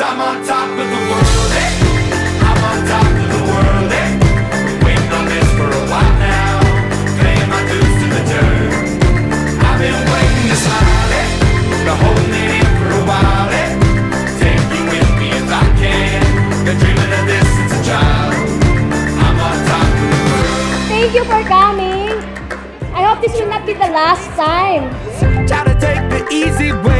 Cause I'm on top of the world, hey. I'm on top of the world, hey. Waiting on this for a while now. Paying my dues to the dirt. I've been waiting to smile, holding it in for a while. Take you with me if I can. Been dreaming of this since a child. I'm on top of the world. Thank you for coming. I hope this will not be the last time. Try to take the easy way